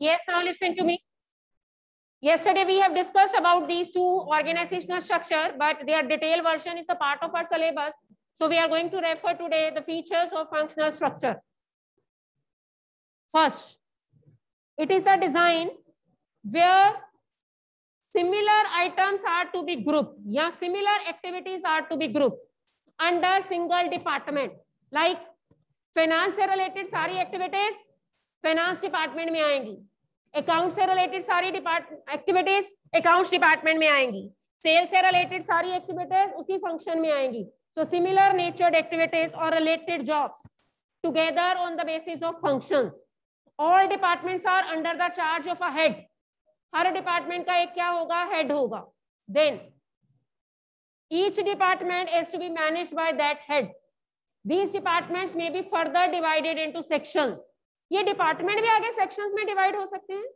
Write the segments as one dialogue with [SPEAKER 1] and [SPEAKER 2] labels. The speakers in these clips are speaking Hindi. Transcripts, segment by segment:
[SPEAKER 1] Yes, now listen to me. Yesterday we have discussed about these two organizational structure, but their detailed version is a part of our syllabus. So we are going to refer today the features of functional structure. First, it is a design where similar items are to be grouped yeah similar activities are to be grouped under single department like finance related sari activities finance department में आएँगी। अकाउंट से रिलेटेड सारी एक्टिविटीज़ अकाउंट्स डिपार्टमेंट में आएँगी। सेल से रिलेटेड सारी एक्टिविटीज़ उसी फ़ंक्शन में आएँगी। सो सिमिलर नेचर्ड एक्टिविटीज़ और related jobs together on the basis of functions all departments are under the charge of head her department का एक क्या होगा? हेड होगा। Then each department is to be manage by that head these departments may be further divided into sections. ये डिपार्टमेंट भी आगे सेक्शंस में डिवाइड हो सकते हैं।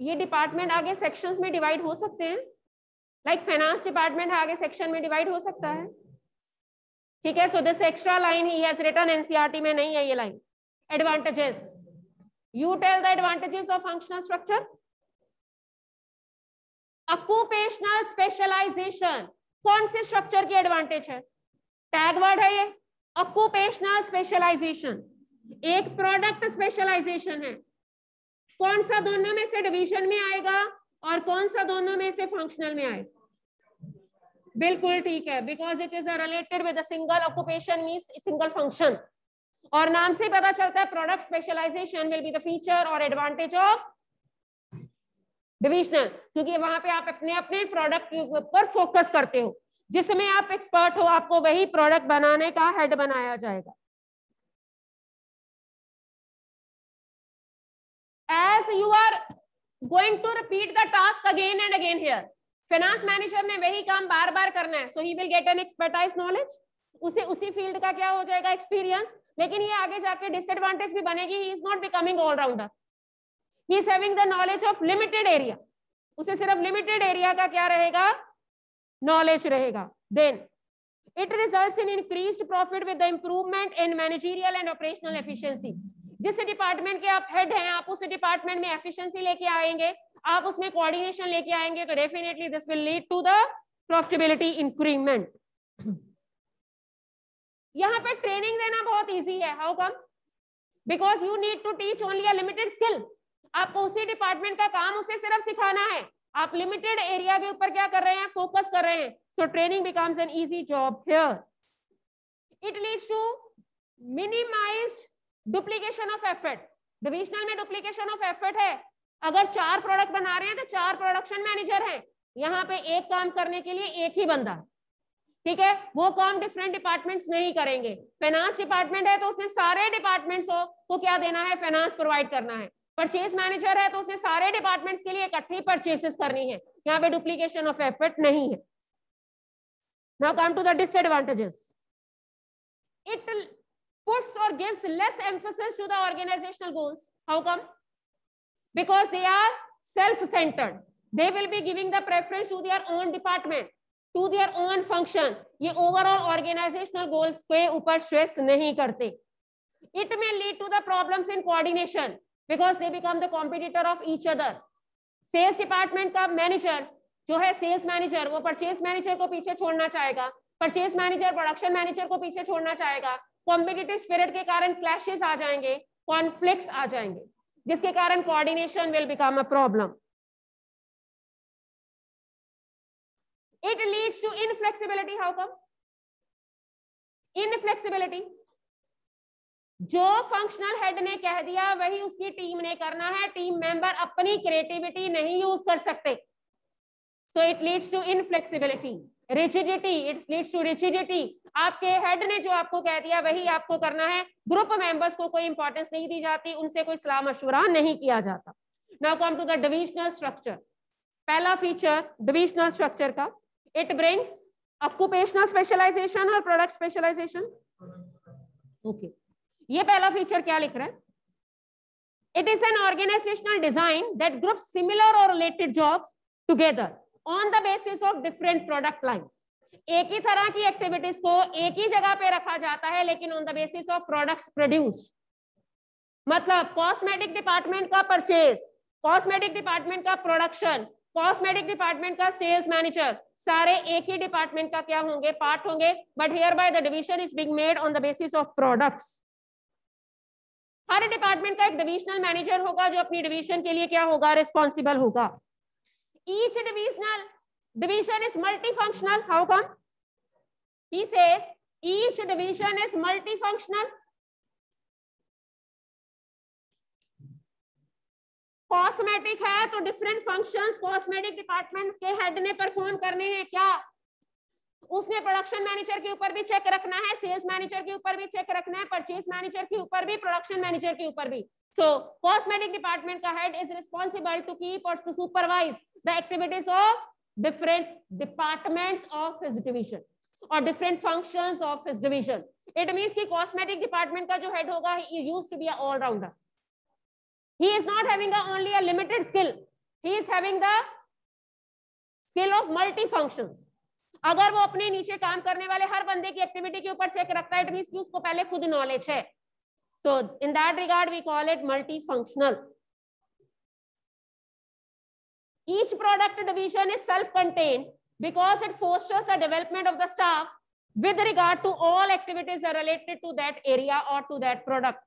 [SPEAKER 1] ये डिपार्टमेंट आगे सेक्शंस में डिवाइड हो सकते हैं। लाइक फाइनेंस डिपार्टमेंट आगे सेक्शन में डिवाइड हो सकता है। ठीक है so this extra line he has written NCERT में नहीं है ये line advantages you tell the advantages of functional structure occupational specialisation कौन से स्ट्रक्चर की एडवांटेज है? टैग वर्ड है ये। ऑक्यूपेशनल स्पेशलाइजेशन एक प्रोडक्ट स्पेशलाइजेशन है। कौन सा दोनों में से डिवीज़न में आएगा और कौन सा दोनों में से फंक्शनल में आएगा? बिल्कुल ठीक है because it is related with single occupation mean single function और नाम से पता चलता है product specialisation will be the feature और एडवांटेज ऑफ़ डिविजनल क्योंकि वहाँ पे आप अपने अपने प्रोडक्ट के ऊपर फोकस करते हो। जिसमें आप एक्सपर्ट हो, आपको वही प्रोडक्ट बनाने का हेड बनाया जाएगा। As you are going to repeat the task again and again here finance manager ने वही काम बार बार करना है so he will get an expertise knowledge उसे, उसी फ़ील्ड का क्या हो जाएगा एक्सपीरियंस लेकिन ये आगे जाके डिसएडवांटेज भी बनेगी he is not becoming all rounder he is having the knowledge of limited area उसे सिर्फ़ लिमिटेड एरिया का क्या रहेगा? नॉलेज रहेगा. Then it result in increase profit with improvement in managerial and operational efficiency जिस डिपार्टमेंट के आप हेड हैं, आप उस डिपार्टमेंट में एफिशिएंसी लेके आएँगे, आप उसमें कोऑर्डिनेशन लेके आएँगे तो definitely this will lead to the profitability increment यहाँ पे ट्रेनिंग देना बहुत इजी है. How come because you need to teach only a limited skill आपको उसी डिपार्टमेंट का काम उसे सिर्फ़ सिखाना है. आप लिमिटेड एरिया के ऊपर क्या कर रहे हैं? फोकस कर रहे हैं। So training becomes an easy job here it leads to minimise duplication of effort divisional में डुप्लीकेशन ऑफ़ एफर्ट है। अगर चार प्रोडक्ट बना रहे हैं तो चार प्रोडक्शन मैनेजर हैं। यहाँ पे एक काम करने के लिए एक ही बंदा। ठीक है? वो काम डिफरेंट डिपार्टमेंट्स नहीं करेंगे। फाइनेंस डिपार्टमेंट है तो उसने सारे डिपार्टमेंट्स को क्या देना है? फाइनेंस प्रोवाइड करना है। परचेज मैनेजर है तो उसने सारे डिपार्टमेंट्स के लिए इकट्ठी परचेसेस करनी है। यहाँ पे डुप्लीकेशन ऑफ़ एफर्ट नहीं है। Now come to the disadvantages it puts और gives less emphasis to the organisational goals how come because they are self centred they will be giving the preference to their own department to their own function ये ओवरऑल ऑर्गेनाइजेशनल गोल्स के ऊपर स्ट्रेस नहीं करते। It may lead to the problem in coordination because they become the competitor of each other sales department का मैनेजर जो है सेल्स मैनेजर वो परचेज मैनेजर को पीछे छोड़ना चाहेगा परचेज मैनेजर प्रोडक्शन मैनेजर को पीछे छोड़ना चाहेगा कॉम्पिटिटिव स्पिरिट के कारण क्लैशेस आ जाएँगे कॉन्फ्लिक्ट्स आ जाएँगे, जिसके कारण coordination will become a problem it leads to inflexibility how come inflexibility जो फंक्शनल हेड ने कह दिया, वही उसकी टीम ने करना है। टीम मेंबर अपनी क्रिएटिविटी नहीं यूज़ कर सकते। So it leads to inflexibility rigidity it leads to rigidity आपके हेड ने जो आपको कह दिया, वही आपको करना है। ग्रुप मेंबर्स को कोई इंपॉर्टेंस नहीं दी जाती, उनसे कोई सलाह मशवरा नहीं किया जाता। Now come to the divisional structure पहला फीचर डिविजनल स्ट्रक्चर का। इट ब्रिंग्स ऑक्यूपेशनल स्पेशलाइजेशन और प्रोडक्ट स्पेशलाइजेशन ओके ये पहला फीचर क्या लिख रहा है? It is an organisational design that group similar और related jobs together on the basis of different product lines एक ही तरह की एक्टिविटीज़ को एक ही जगह पे रखा जाता है, लेकिन on the basis of products produced मतलब कॉस्मेटिक डिपार्टमेंट का परचेज कॉस्मेटिक डिपार्टमेंट का प्रोडक्शन कॉस्मेटिक डिपार्टमेंट का सेल्स मैनेजर सारे एक ही डिपार्टमेंट का क्या होंगे? पार्ट होंगे but here by the division is being made on the basis of products her department का एक डिविजनल मैनेजर होगा जो अपनी डिवीज़न के लिए क्या होगा? रिस्पॉन्सिबल होगा। Each divisional division is multifunctional how come he says, each division is multifunctional. Cosmetic है तो डिफरेंट फ़ंक्शंस कॉस्मेटिक डिपार्टमेंट के हेड ने परफॉर्म करने हैं क्या? उसने प्रोडक्शन मैनेजर के ऊपर भी चेक रखना है सेल्स मैनेजर के ऊपर भी चेक रखना है परचेज मैनेजर के ऊपर भी प्रोडक्शन मैनेजर के ऊपर भी। सो कॉस्मेटिक डिपार्टमेंट का head is responsible to keep और to supervise the activities of different departments of his division और different functions of his division it means कि कॉस्मेटिक डिपार्टमेंट का जो हेड होगा all rounder he is not having a only a limited skill. He is having the skill of multi functions अगर वो अपने नीचे काम करने वाले हर बंदे की एक्टिविटी के ऊपर चेक रखता है इट मीन उसको पहले खुद नॉलेज है। So in that regard we call it multi functional each product division is self contain because it fosters the development of the staff with regard to all activities related to that area और टू दैट प्रोडक्ट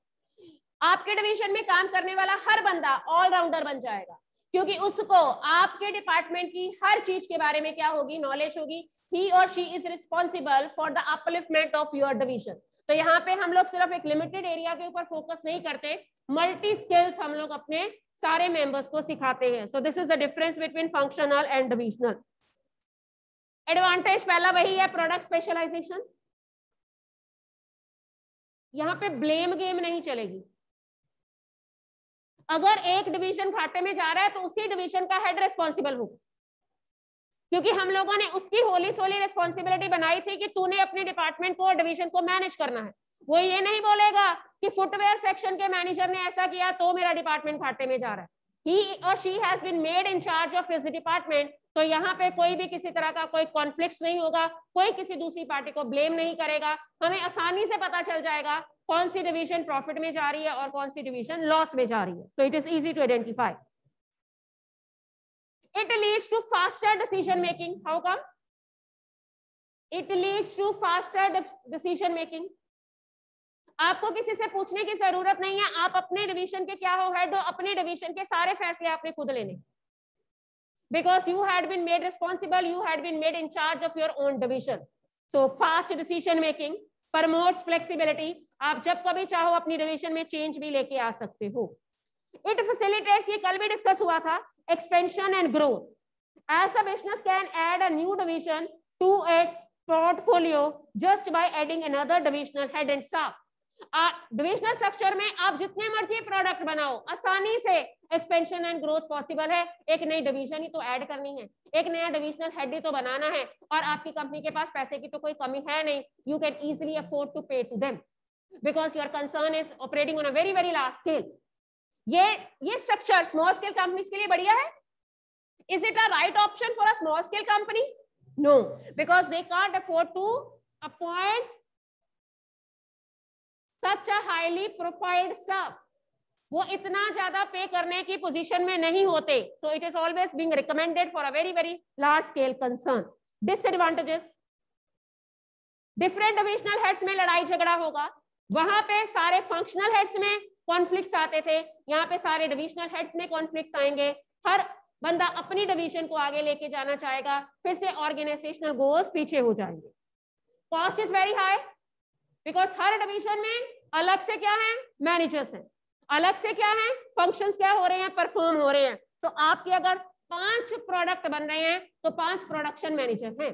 [SPEAKER 1] आपके डिवीज़न में काम करने वाला हर बंदा ऑलराउंडर बन जाएगा। क्योंकि उसको आपके डिपार्टमेंट की हर चीज़ के बारे में क्या होगी? नॉलेज होगी। ही और she is responsible for the upliftment of your division तो यहाँ पे हम लोग सिर्फ़ एक लिमिटेड एरिया के ऊपर फोकस नहीं करते। मल्टी स्किल्स हम लोग अपने सारे मेंबर्स को सिखाते हैं। So this is the difference between functional and divisional advantage पहला वही है प्रोडक्ट स्पेशलाइजेशन यहाँ पे ब्लेम गेम नहीं चलेगी। अगर एक डिवीज़न घाटे में जा रहा है तो उसी डिवीज़न का हेड रिस्पॉन्सिबल होगा क्योंकि हम लोगों ने उसकी होली सोली रिस्पॉन्सिबिलिटी बनाई थी कि तूने अपने डिपार्टमेंट को डिवीज़न को मैनेज करना है। वो ये नहीं बोलेगा कि फुटवेयर सेक्शन के मैनेजर ने ऐसा किया तो मेरा डिपार्टमेंट घाटे में जा रहा है। ही और she has been made in charge of his department तो यहाँ पे कोई भी किसी तरह का कोई कॉन्फ्लिक्ट नहीं होगा, कोई किसी दूसरी पार्टी को ब्लेम नहीं करेगा। हमें आसानी से पता चल जाएगा कौन सी डिवीज़न प्रॉफिट में जा रही है और कौन सी डिवीज़न लॉस में जा रही है? So it is easy to identify it leads to faster decision making how come it leads to faster decision making आपको किसी से पूछने की ज़रूरत नहीं है। आप अपने डिवीज़न के क्या हो? हेड हो। अपने डिवीज़न के सारे फैसले आपने खुद लेने। Because you had been made responsible you had been made in charge of your own division so fast decision making promotes flexibility आप जब कभी चाहो अपनी डिवीज़न में चेंज भी लेके आ सकते हो। इट फैसिलिटेट्स ये कल भी डिस्कस हुआ था expansion and growth as the business can add a new to its portfolio just by adding another divisional head and staff. Divisional structure में आप जितने मर्ज़ी प्रोडक्ट बनाओ, आसानी से एक्सपेंशन एंड ग्रोथ पॉसिबल है। एक नई डिवीज़न ही तो ऐड करनी है। एक नया डिविजनल हेड ही तो बनाना है। और आपकी कंपनी के पास पैसे की तो कोई कमी है नहीं। You can easily afford to pay to them because your concern is operating on a very very large scale ये ये स्ट्रक्चर स्मॉल स्केल कंपनीज़ के लिए बढ़िया है? Is it a right option for a small scale company no because they can't afford to appoint such a highly profiled staff वो इतना ज़्यादा पे करने की पोजीशन में नहीं होते. So it is always being recommended for a very very large scale concern disadvantages different divisional heads में लड़ाई झगड़ा होगा. वहाँ पे सारे फंक्शनल हेड्स में कॉन्फ्लिक्ट्स आते थे। यहाँ पे सारे डिविजनल हेड्स में कॉन्फ्लिक्ट्स आएँगे। हर बंदा अपनी डिवीज़न को आगे लेके जाना चाहेगा, फिर से ऑर्गेनाइजेशनल गोल्स पीछे हो जाएँगे। Cost is very high because her division में अलग से क्या है? मैनेजर्स हैं। अलग से क्या है? फ़ंक्शन क्या हो रहे हैं? परफॉर्म हो रहे हैं। तो आपके अगर पाँच प्रोडक्ट बन रहे हैं तो पाँच प्रोडक्शन मैनेजर हैं।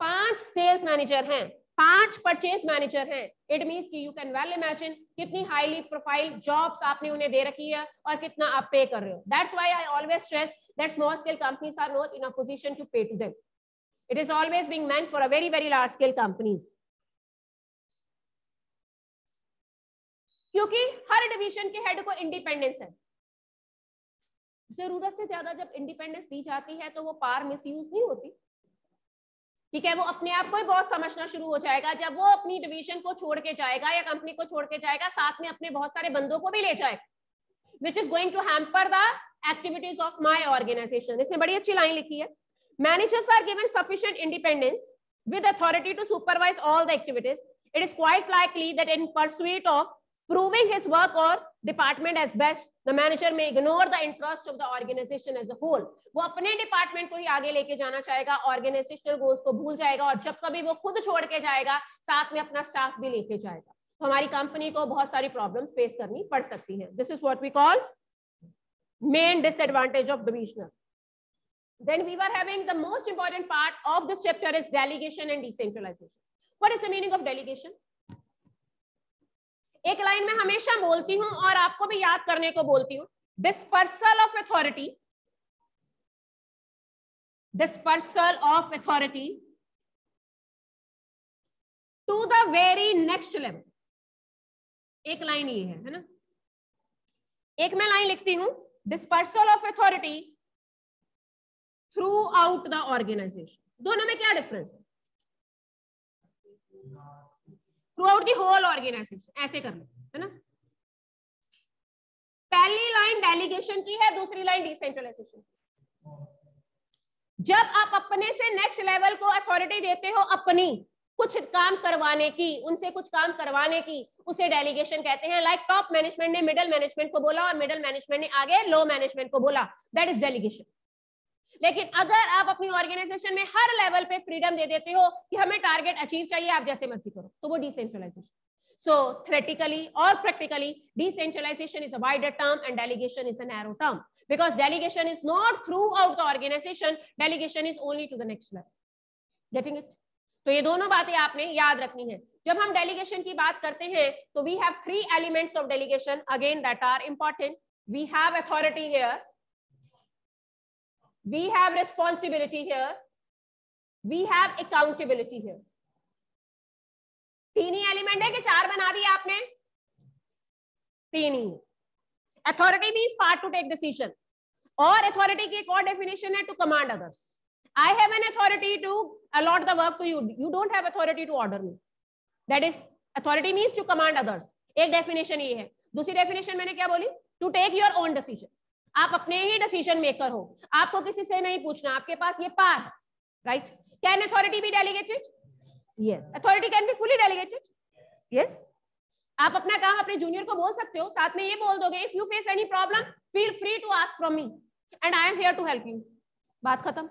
[SPEAKER 1] पाँच सेल्स मैनेजर हैं। पाँच परचेज मैनेजर हैं। इट मींस कि यू कैन वेल इमेजिन कितनी हाईली प्रोफ़ाइल जॉब्स आपने उन्हें दे रखी है और कितना आप पे कर रहे हो। That's why I always stress that small scale companies are not in position to pay to them it is always being meant for a very very large scale companies क्योंकि हर डिवीज़न के हेड को इंडिपेंडेंस है। ज़रूरत से ज़्यादा जब इंडिपेंडेंस दी जाती है तो वो पार मिसयूज नहीं होती। ठीक है, वो अपने आप को ही बहुत समझना शुरू हो जाएगा। जब वो अपनी डिवीज़न को छोड़ के जाएगा या कंपनी को छोड़ के जाएगा, साथ में अपने बहुत सारे बंदों को भी ले जाएगा which is going to hamper the activities of my organisation इसने बड़ी अच्छी लाइन लिखी है। Managers are given sufficient independence with authority to supervise all the activities it is quite likely that in pursuit of proving his work or department as best the manager may ignore the interest of the organization as a whole वो अपने डिपार्टमेंट को ही आगे लेके जाना चाहेगा ऑर्गेनाइजेशनल गोल्स को भूल जाएगा और जब कभी वो खुद छोड़ के जाएगा साथ में अपना स्टाफ भी लेके जाएगा तो हमारी कंपनी को बहुत सारी प्रॉब्लम्स फेस करनी पड़ सकती है this is what we call main disadvantage of divisional then we were having the most important part of this chapter is delegation and decentralization what is the meaning of delegation एक लाइन में हमेशा बोलती हूँ और आपको भी याद करने को बोलती हूँ। Dispersal of authority dispersal of authority to the very next level एक लाइन ये है है ना? एक मैं लाइन लिखती हूँ। Dispersal of authority throughout the organisation दोनों में क्या डिफरेंस है? थ्रू आउट होल ऑर्गेनाइजेशन ऐसे कर लो, है ना? पहली लाइन डेलीगेशन की है, दूसरी लाइन डिसेंट्रलाइजेशन जब आप अपने से नेक्स्ट लेवल को अथॉरिटी देते हो, अपनी, कुछ काम करवाने की, उनसे कुछ काम करवाने की, उसे डेलीगेशन कहते हैं। लाइक टॉप मैनेजमेंट ने मिडिल मैनेजमेंट को बोला और मिडिल मैनेजमेंट ने आगे लो मैनेजमेंट को बोला। दैट इज़ डेलीगेशन लेकिन अगर आप अपनी ऑर्गेनाइजेशन में हर लेवल पे फ्रीडम दे देते हो कि हमें टारगेट अचीव चाहिए, आप जैसे मर्ज़ी करो। तो वो डिसेंट्रलाइजेशन सो थ्रेटिकली और practically decentralisation is a wider term and delegation is a narrow term because delegation is not throughout the organisation delegation is only to the next level getting it तो ये दोनों बातें आपने याद रखनी है। जब हम डेलीगेशन की बात करते हैं तो we have three elements of delegation again that are important we have authority here we have responsibility here. We have accountability here. तीन ही एलिमेंट है कि चार बना दिया आपने? तीन ही authority means part to take decision और अथॉरिटी की एक और डेफिनेशन है to command others I have an authority to allot the work to you you don't have authority to order me that is authority means to command others एक डेफिनेशन ये है. दूसरी डेफिनेशन मैंने क्या बोली? To take your own decision आप अपने ही डिसीज़न मेकर हो। आपको किसी से नहीं पूछना आपके पास ये पार right can authority be delegated yes authority can be fully delegated yes आप अपना काम अपने जूनियर को बोल सकते हो साथ में ये बोल दोगे if you face any problem feel free to ask from me and I am here to help you बात खत्म।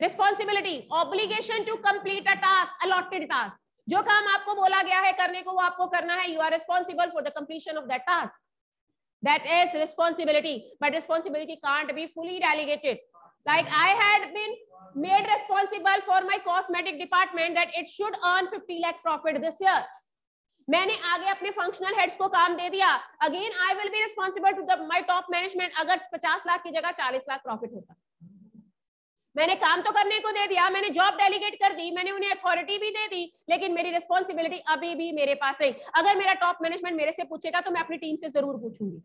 [SPEAKER 1] Responsibility obligation to complete a task allotted task जो काम आपको बोला गया है करने को वो आपको करना है। You are responsible for the completion of that task that is responsibility but responsibility can't be fully delegated like i had been made responsible for my cosmetic department that it should earn 50 lakh profit this year मैंने आगे अपने फंक्शनल हेड्स को काम दे दिया again I will be responsible to my top management अगर 50 लाख की जगह 40 लाख प्रॉफिट होता मैंने काम तो करने को दे दिया, मैंने जॉब डेलीगेट कर दी, मैंने उन्हें अथॉरिटी भी दे दी, लेकिन मेरी रिस्पॉन्सिबिलिटी अभी भी मेरे पास है अगर मेरा टॉप मैनेजमेंट मेरे से पूछेगा तो मैं अपनी टीम से ज़रूर पूछूँगी।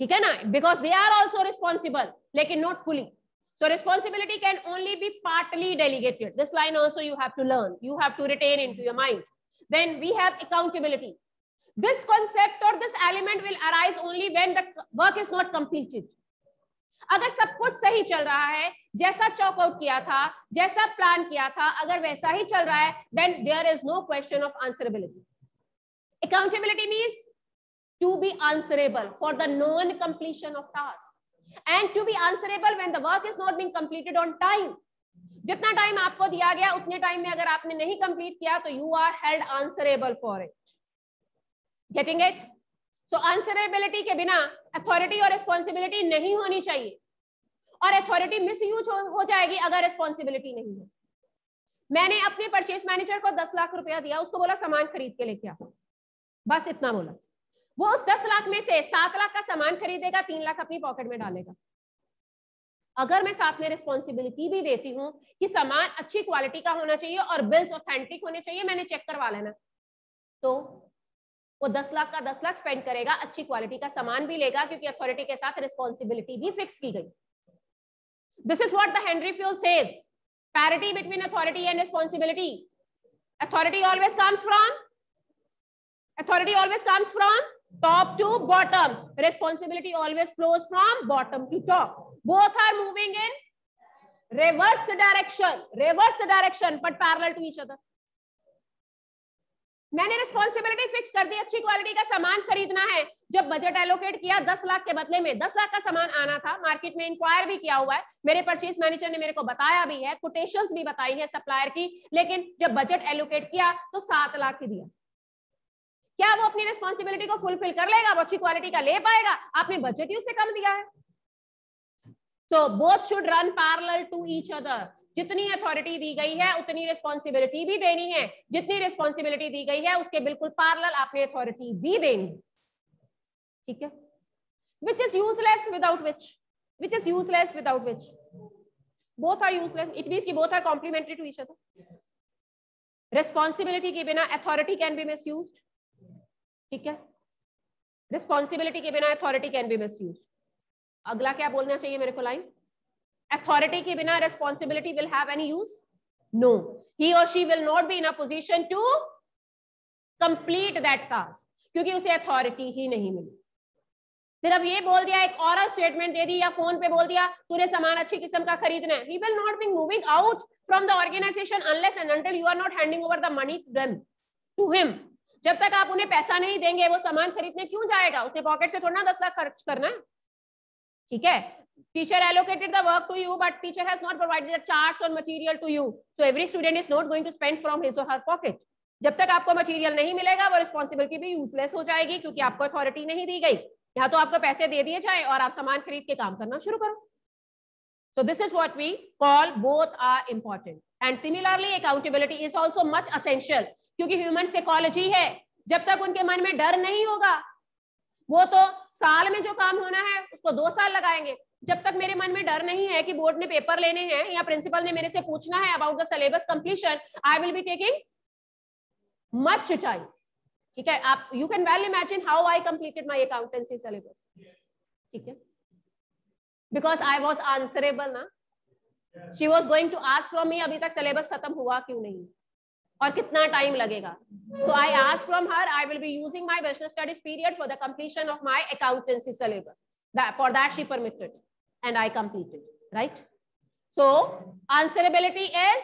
[SPEAKER 1] ठीक है ना? Because they are also responsible लेकिन not fully so responsibility can only be partly delegated this line also you have to learn you have to retain in to mind then we have accountability this concept or this element will arise only when the work is not completed. अगर सब कुछ सही चल रहा है, जैसा चॉक आउट किया था, जैसा प्लान किया था, अगर वैसा ही चल रहा है then there is no question of answerability accountability means to be answerable for the non completion of task. And to be answerable when the work is not being completed on time. जितना टाइम आपको दिया गया, उतने टाइम में अगर आपने नहीं कंप्लीट किया तो you are held answerable for it getting it so answerability के बिना अथॉरिटी और रिस्पॉन्सिबिलिटी नहीं होनी चाहिए। और अथॉरिटी मिस यूज़ हो जाएगी अगर रिस्पॉन्सिबिलिटी नहीं है। मैंने अपने परचेस मैनेजर को दस लाख रुपया दिया, उसको बोला, सामान खरीद के लेके आओ। बस इतना बोला। वो उस दस लाख में से सात लाख का सामान खरीदेगा, तीन लाख अपनी पॉकेट में डालेगा। अगर मैं साथ में रिस्पॉन्सिबिलिटी भी देती हूँ कि सामान अच्छी क्वालिटी का होना चाहिए और बिल्स ऑथेंटिक होने चाहिए, मैंने चेक करवा लेना। तो वो दस लाख का दस लाख स्पेंड करेगा अच्छी क्वालिटी का सामान भी लेगा क्योंकि अथॉरिटी के साथ रिस्पॉन्सिबिलिटी भी फिक्स की गई this is what the Henri Fayol says parity between authority and responsibility authority always comes from authority always comes from top to bottom responsibility always flows from bottom to top both are moving in reverse direction reverse direction but parallel to each other मैंने रिस्पॉन्सिबिलिटी फिक्स कर दी, अच्छी क्वालिटी का सामान खरीदना है। जब बजट एलोकेट किया, दस लाख के बदले में दस लाख का सामान आना था। मार्केट में इंक्वायर भी किया हुआ है। मेरे परचेज मैनेजर ने मेरे को बताया भी है कोटेशंस भी बताई है सप्लायर की। लेकिन जब बजट एलोकेट किया तो सात लाख ही दिया। क्या वो अपनी रिस्पॉन्सिबिलिटी को फुलफिल कर लेगा? वो अच्छी क्वालिटी का ले पाएगा? आपने बजट ही उससे कम दिया है। So both should run parallel to each other जितनी अथॉरिटी दी गई है, उतनी रिस्पॉन्सिबिलिटी भी देनी है। जितनी रिस्पॉन्सिबिलिटी दी गई है, उसके बिल्कुल पैरेलल आपने अथॉरिटी भी देनी ठीक है? Which is useless without which which is useless without which both are useless it mean की both are complementary to each other responsibility के बिना authority can be misuse ठीक है? रिस्पॉन्सिबिलिटी के बिना authority can be misuse अगला क्या बोलना चाहिए मेरे अथॉरिटी के बिना responsibility will have any use no he और she will not be in a position to complete that task क्योंकि उसे अथॉरिटी ही नहीं मिली। सिर्फ़ ये बोल दिया, एक और स्टेटमेंट दे दी या फ़ोन पे बोल दिया, तूने सामान अच्छी किस्म का खरीदना है। He will not be moving out from the organisation unless and until you are not handing over the money to him जब तक आप उन्हें पैसा नहीं देंगे, वो सामान खरीदने क्यों जाएगा? उसने पॉकेट से थोड़ा ना दस लाख खर्च करना है। ठीक है? Teacher allocated the work to you but teacher has not provided the charts or material to you so every student is not going to spend from his or her pocket जब तक आपको मटेरियल नहीं मिलेगा वो रिस्पॉन्सिबिलिटी भी यूजलेस हो जाएगी क्योंकि आपको अथॉरिटी नहीं दी गई या तो आपको पैसे दे दिए जाए और आप सामान खरीद के काम करना शुरू करो so this is what we call both are important and similarly accountability is also much essential क्योंकि ह्यूमन साइकोलॉजी है जब तक उनके मन में डर नहीं होगा वो तो साल में जो काम होना है उसको दो साल लगाएँगे जब तक मेरे मन में डर नहीं है कि बोर्ड ने पेपर लेने हैं या प्रिंसिपल ने मेरे से पूछना है about the syllabus completion I will be taking much time ठीक है? आप you can well imagine how I completed my accountancy syllabus ठीक है? बिकॉज़ आई वॉज़ आंसरेबल ना? She was going to ask from me अभी तक सिलेबस खत्म हुआ क्यों नहीं? और कितना टाइम लगेगा? So I ask from her I will be using my business studies period for the completion of my accountancy syllabus for that she permitted. And I completed, right? So answerability is,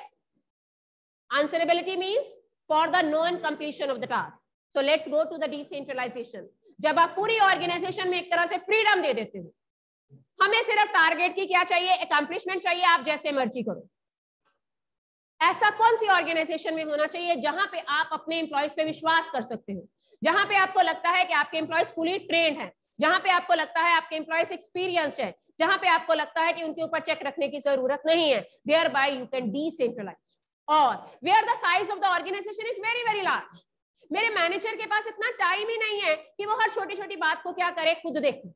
[SPEAKER 1] answerability means for the non-completion of the task. So let's go to the decentralization. जब आप पूरी ऑर्गेनाइजेशन में एक तरह से फ्रीडम दे देते हो हमें सिर्फ़ टारगेट की क्या चाहिए अकम्पलिशमेंट चाहिए आप जैसे मर्ज़ी करो ऐसा कौन सी ऑर्गेनाइजेशन में होना चाहिए जहाँ पे आप अपने एम्प्लॉयज़ पे विश्वास कर सकते हो जहाँ पे आपको लगता है कि आपके एम्प्लॉयज़ फुली ट्रेंड है जहाँ पे आपको लगता है आपके एम्प्लॉयज़ एक्सपीरियंस है जहाँ पे आपको लगता है कि उनके ऊपर चेक रखने की ज़रूरत नहीं है thereby you can decentralise और where the size of the organisation is very very large मेरे मैनेजर के पास इतना टाइम ही नहीं है कि वो हर छोटी छोटी बात को क्या करे, खुद देखे।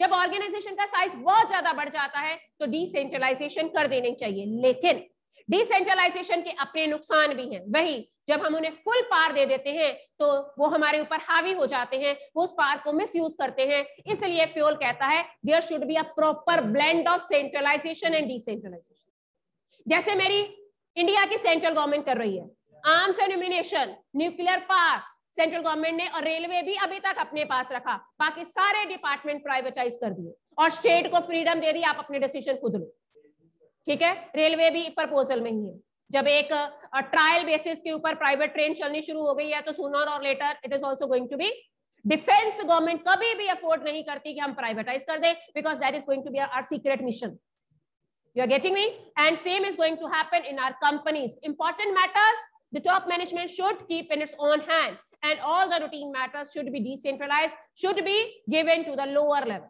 [SPEAKER 1] जब ऑर्गेनाइजेशन का साइज़ बहुत ज़्यादा बढ़ जाता है तो डिसेंट्रलाइजेशन कर देने चाहिए। लेकिन डिसेंट्रलाइजेशन के अपने नुकसान भी हैं। वही, जब हम उन्हें फुल पार दे देते हैं तो वो हमारे ऊपर हावी हो जाते हैं, वो उस पार को मिस यूज़ करते हैं। इसलिए फ्यूल कहता है there should be a proper blend of centralisation and decentralisation जैसे मेरी इंडिया की सेंट्रल गवर्नमेंट कर रही है। Arms ammunition nuclear power central government ने और रेलवे भी अभी तक अपने पास रखा। बाकी सारे डिपार्टमेंट प्राइवेटाइज कर दिए। और स्टेट को फ्रीडम दे दी, आप अपने डिसीज़न खुद लो। ठीक है? रेलवे भी प्रपोजल में ही है। जब एक ट्रायल बेसिस के ऊपर प्राइवेट ट्रेन चलनी शुरू हो गई है तो सुनर और later it is also going to be defence government कभी भी अफोर्ड नहीं करती कि हम प्राइवेटाइज कर दें because that is going to be our secret mission you are getting me and same is going to happen in our companies important matters the top management should keep in its own hand and all the routine matters should be decentralized, should be given to the lower level.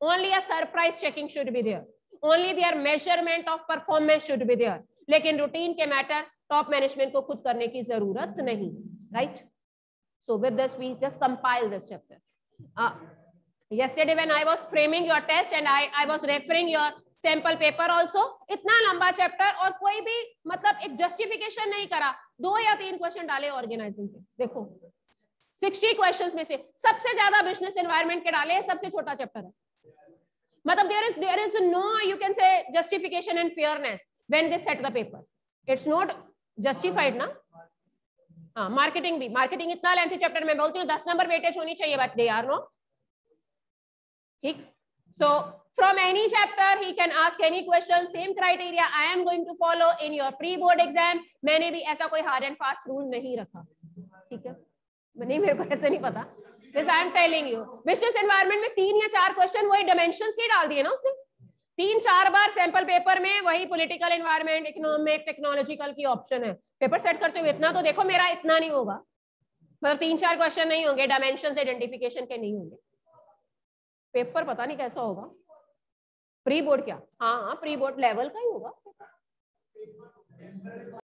[SPEAKER 1] Only a surprise checking should be there. Only their measurement of performance should be there. लेकिन रूटीन के मैटर टॉप मैनेजमेंट को खुद करने की ज़रूरत नहीं right so with this we just compile this chapter yesterday when i was framing your test and i i was referring your sample paper also इतना लंबा चैप्टर और कोई भी मतलब एक जस्टिफिकेशन नहीं करा। दो या तीन क्वेश्चन डाले ऑर्गेनाइजिंग के देखो सिक्सटी क्वेश्चंस में से सबसे ज़्यादा बिज़नेस एनवायरमेंट के डाले सबसे छोटा चैप्टर है। मतलब there is there is no you can say justification and fairness when they set the paper. It's not justified ना हाँ मार्केटिंग भी मार्केटिंग इतना लेंथी चैप्टर में बोलती हूँ दस नंबर वेटेज होनी चाहिए बात दे आर नो ठीक so, from any chapter, he can ask any question, same criteria, i am going to follow in your pre board exam. मैंने भी ऐसा कोई हार्ड एंड फास्ट रूल नहीं रखा। ठीक है? नहीं, मेरे को ऐसे नहीं पता। This I am telling you business environment में तीन या चार क्वेश्चन वही डायमेंशंस के डाल दिए ना उसने। तीन चार बार सैंपल पेपर में वही पॉलिटिकल एनवायरनमेंट इकोनॉमिक टेक्नोलॉजिकल की ऑप्शन है। पेपर सेट करते हुए इतना तो देखो, मेरा इतना नहीं होगा। मतलब तीन चार क्वेश्चन नहीं होंगे डायमेंशन आइडेंटिफिकेशन के नहीं होंगे। पेपर पता नहीं कैसा होगा। प्री बोर्ड क्या? हाँ हाँ प्री बोर्ड लेवल का ही होगा।